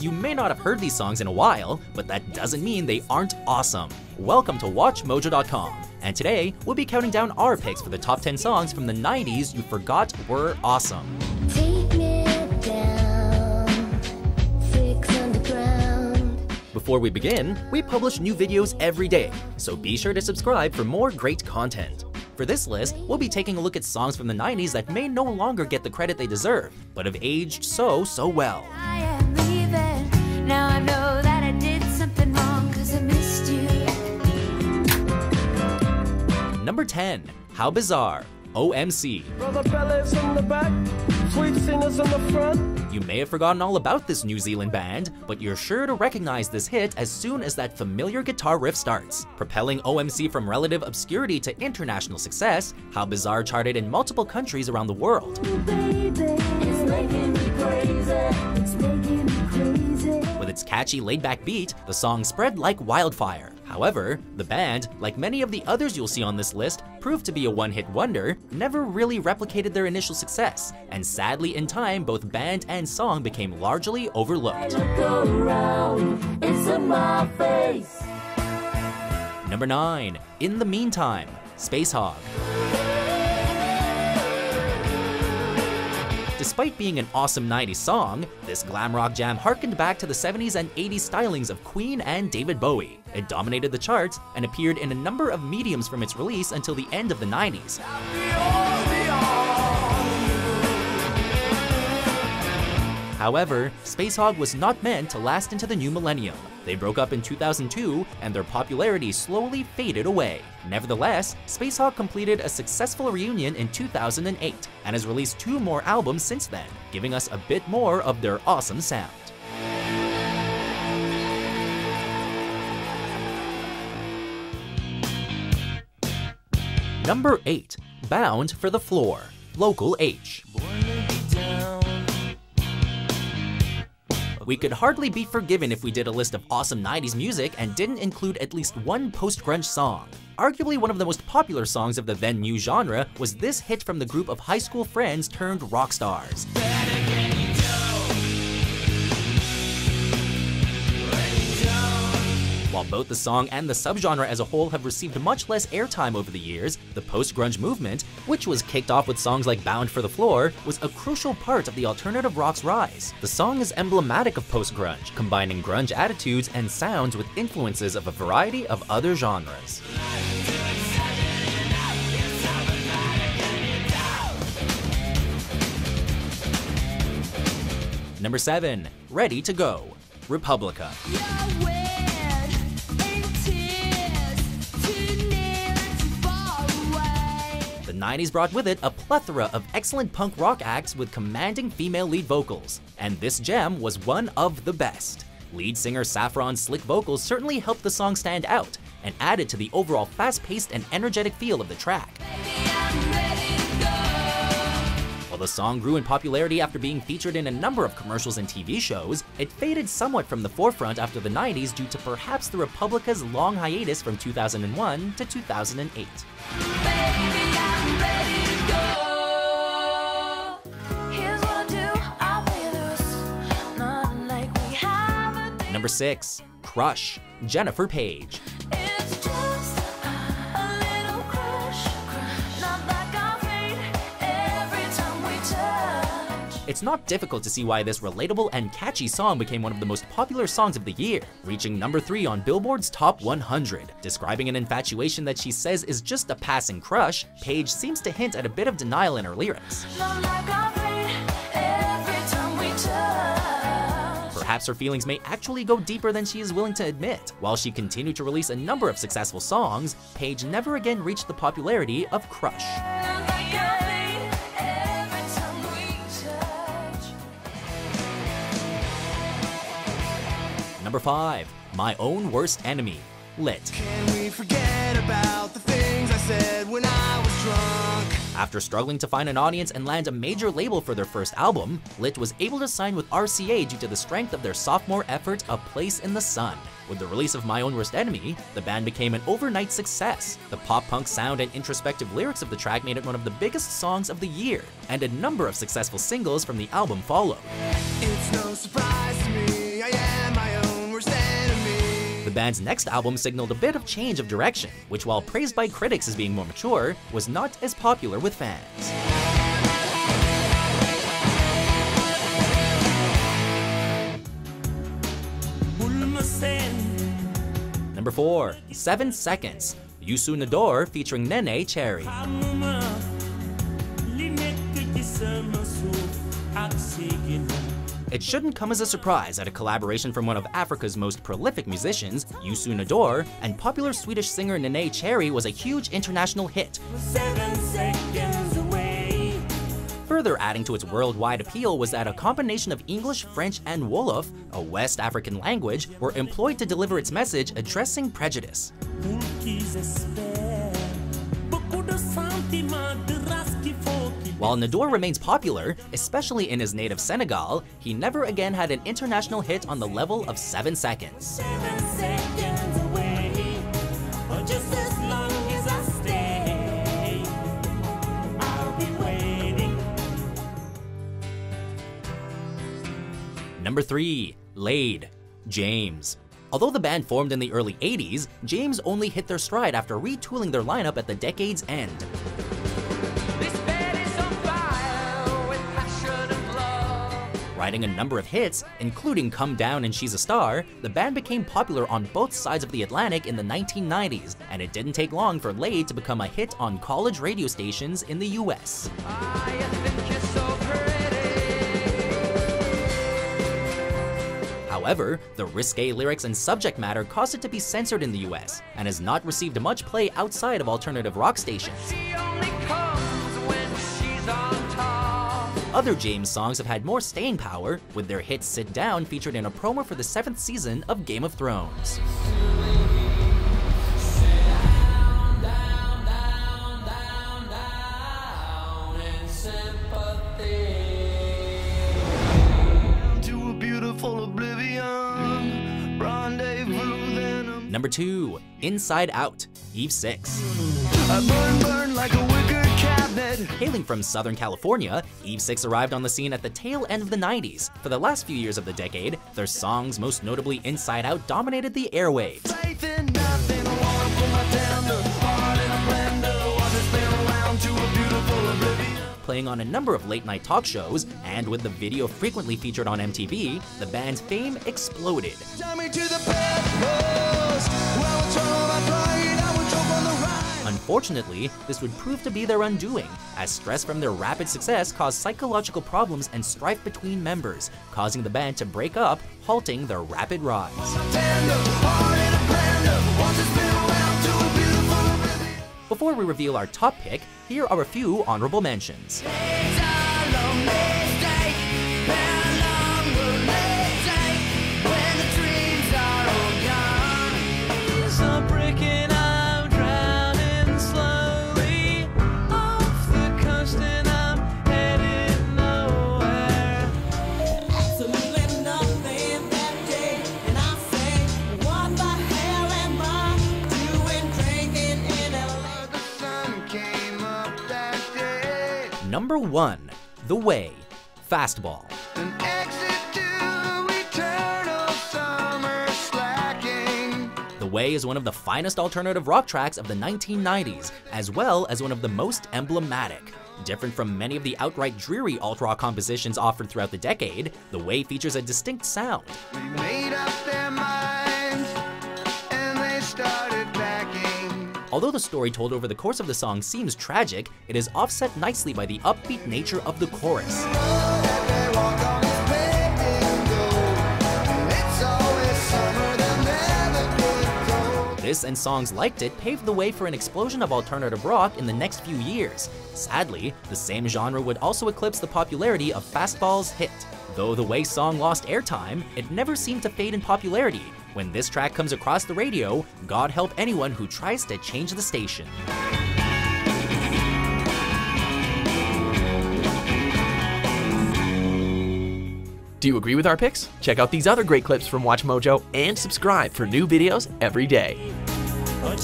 You may not have heard these songs in a while, but that doesn't mean they aren't awesome. Welcome to WatchMojo.com, and today we'll be counting down our picks for the top 10 songs from the 90s you forgot were awesome. Take me down, six underground. Before we begin, we publish new videos every day, so be sure to subscribe for more great content. For this list, we'll be taking a look at songs from the 90s that may no longer get the credit they deserve, but have aged so, so well. Number 10, How Bizarre, OMC. Brother Pele's in the back, sweet singers in the front. You may have forgotten all about this New Zealand band, but you're sure to recognize this hit as soon as that familiar guitar riff starts. Propelling OMC from relative obscurity to international success, How Bizarre charted in multiple countries around the world. Baby, it's making me crazy. It's making me crazy. With its catchy laid-back beat, the song spread like wildfire. However, the band, like many of the others you'll see on this list, proved to be a one-hit wonder, never really replicated their initial success, and sadly in time both band and song became largely overlooked. Around, it's in my face. Number 9. In the Meantime, Spacehog. Despite being an awesome 90s song, this glam rock jam harkened back to the 70s and 80s stylings of Queen and David Bowie. It dominated the charts and appeared in a number of mediums from its release until the end of the 90s. However, Spacehog was not meant to last into the new millennium. They broke up in 2002 and their popularity slowly faded away. Nevertheless, Spacehog completed a successful reunion in 2008 and has released two more albums since then, giving us a bit more of their awesome sound. Number 8. Bound for the Floor, Local H. We could hardly be forgiven if we did a list of awesome 90s music and didn't include at least one post-grunge song. Arguably one of the most popular songs of the then new genre was this hit from the group of high school friends turned rock stars. While both the song and the subgenre as a whole have received much less airtime over the years, the post-grunge movement, which was kicked off with songs like Bound for the Floor, was a crucial part of the alternative rock's rise. The song is emblematic of post-grunge, combining grunge attitudes and sounds with influences of a variety of other genres. Number 7. Ready to Go, Republica. The 90s brought with it a plethora of excellent punk rock acts with commanding female lead vocals, and this gem was one of the best. Lead singer Saffron's slick vocals certainly helped the song stand out and added to the overall fast-paced and energetic feel of the track. While the song grew in popularity after being featured in a number of commercials and TV shows, it faded somewhat from the forefront after the 90s due to perhaps the Republica's long hiatus from 2001 to 2008. Number 6. Crush, Jennifer Paige. It's not difficult to see why this relatable and catchy song became one of the most popular songs of the year, reaching number 3 on Billboard's Top 100. Describing an infatuation that she says is just a passing crush, Paige seems to hint at a bit of denial in her lyrics. Perhaps her feelings may actually go deeper than she is willing to admit. While she continued to release a number of successful songs, Paige never again reached the popularity of Crush. Number 5. My Own Worst Enemy, Lit. After struggling to find an audience and land a major label for their first album, Lit was able to sign with RCA due to the strength of their sophomore effort, A Place in the Sun. With the release of My Own Worst Enemy, the band became an overnight success. The pop-punk sound and introspective lyrics of the track made it one of the biggest songs of the year, and a number of successful singles from the album followed. The band's next album signaled a bit of change of direction, which while praised by critics as being more mature, was not as popular with fans. Number 4. 7 Seconds. Youssou N'Dour featuring Neneh Cherry. It shouldn't come as a surprise that a collaboration from one of Africa's most prolific musicians, Youssou N'Dour, and popular Swedish singer Neneh Cherry was a huge international hit. Further adding to its worldwide appeal was that a combination of English, French, and Wolof, a West African language, were employed to deliver its message addressing prejudice. While N'Dour remains popular, especially in his native Senegal, he never again had an international hit on the level of 7 seconds. Number 3. Laid. James. Although the band formed in the early 80s, James only hit their stride after retooling their lineup at the decade's end. Writing a number of hits, including Come Down and She's a Star, the band became popular on both sides of the Atlantic in the 1990s, and it didn't take long for Laid to become a hit on college radio stations in the US. However, the risque lyrics and subject matter caused it to be censored in the US, and has not received much play outside of alternative rock stations. Other James songs have had more staying power, with their hit Sit Down featured in a promo for the seventh season of Game of Thrones. To a beautiful oblivion, rendezvous then I'm- Number 2. Inside Out, Eve 6. I burn, burn like a wicker cabinet. Hailing from Southern California, Eve 6 arrived on the scene at the tail end of the 90s. For the last few years of the decade, their songs, most notably Inside Out, dominated the airwaves. Faith in nothing, I wanna put my tender heart in a blender. Watch it spin around to a beautiful oblivion. Playing on a number of late night talk shows, and with the video frequently featured on MTV, the band's fame exploded. Unfortunately, this would prove to be their undoing, as stress from their rapid success caused psychological problems and strife between members, causing the band to break up, halting their rapid rise. Before we reveal our top pick, here are a few honorable mentions. Number 1. The Way, Fastball. An exit to eternal summer slacking. The Way is one of the finest alternative rock tracks of the 1990s, as well as one of the most emblematic. Different from many of the outright dreary alt rock compositions offered throughout the decade, The Way features a distinct sound. Although the story told over the course of the song seems tragic, it is offset nicely by the upbeat nature of the chorus. This and songs like it paved the way for an explosion of alternative rock in the next few years. Sadly, the same genre would also eclipse the popularity of Fastball's hit. Though the Way song lost airtime, it never seemed to fade in popularity. When this track comes across the radio, God help anyone who tries to change the station. Do you agree with our picks? Check out these other great clips from WatchMojo and subscribe for new videos every day. Or